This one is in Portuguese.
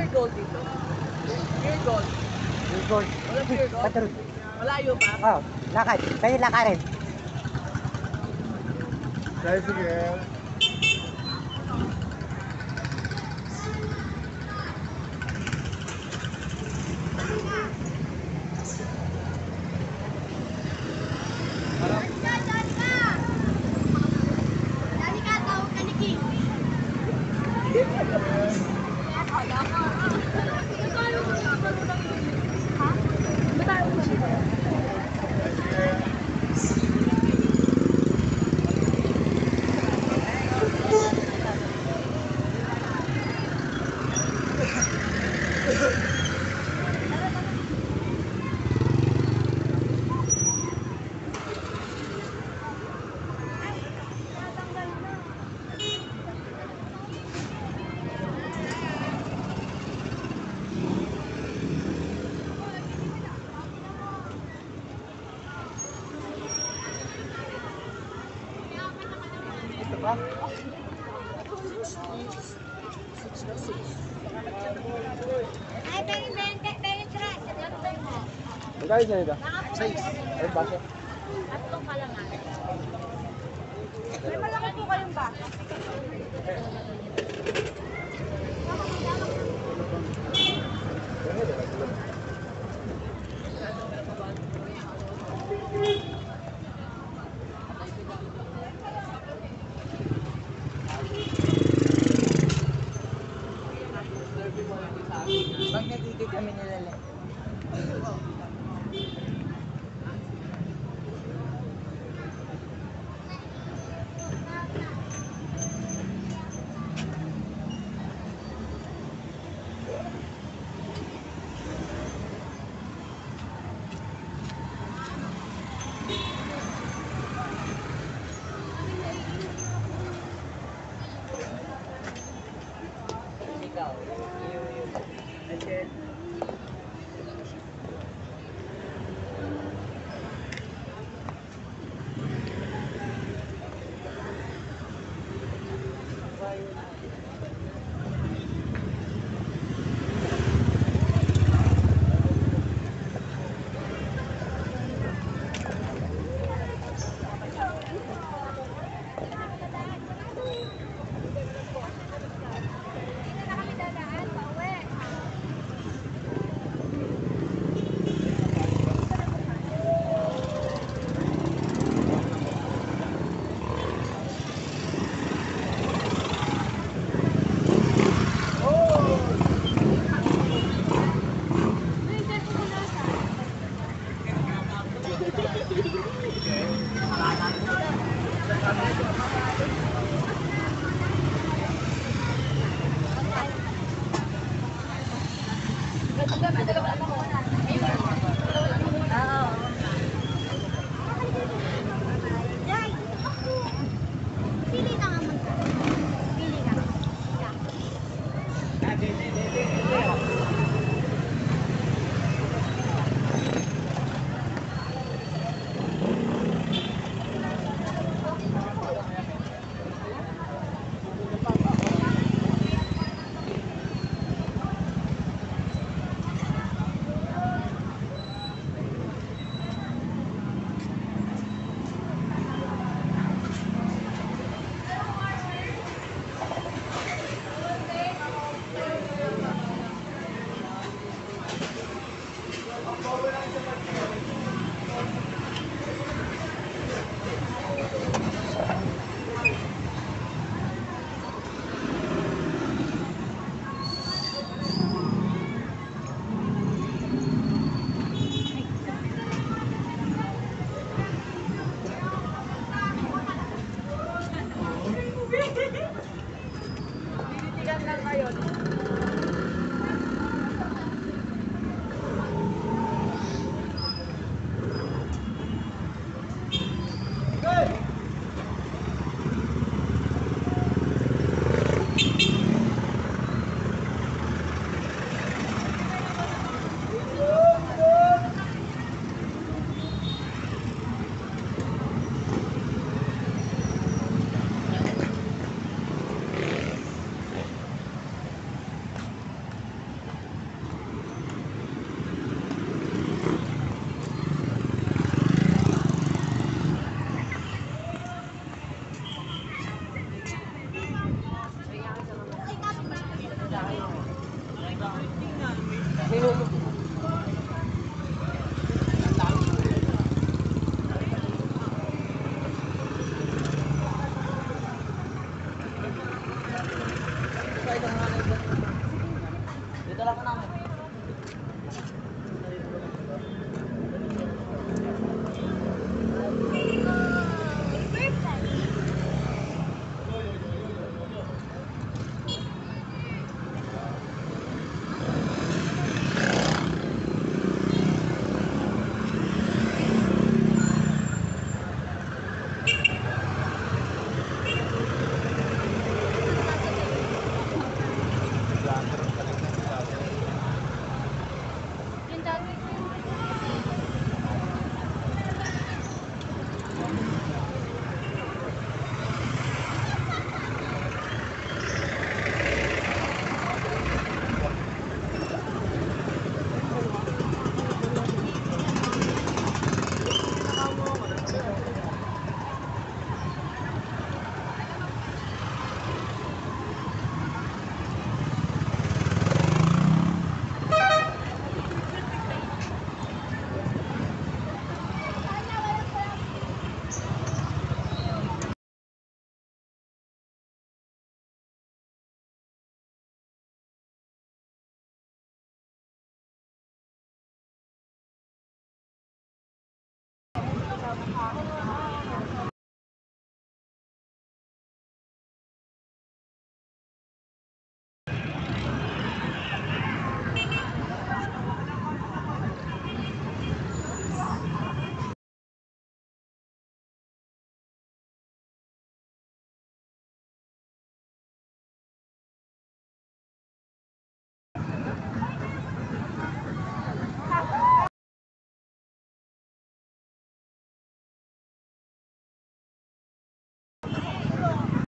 pure gold dito? Pure gold. Yung gold. Wala pure gold? Patrol. Malayo pa? Oh, lakad. Pwede lakarin. Tricycle. Mo? Magkano siya nito? Size. Ayun ba siya? Tatlong kalangan. May malaki po kayong ba? Pag Gracias. Dawid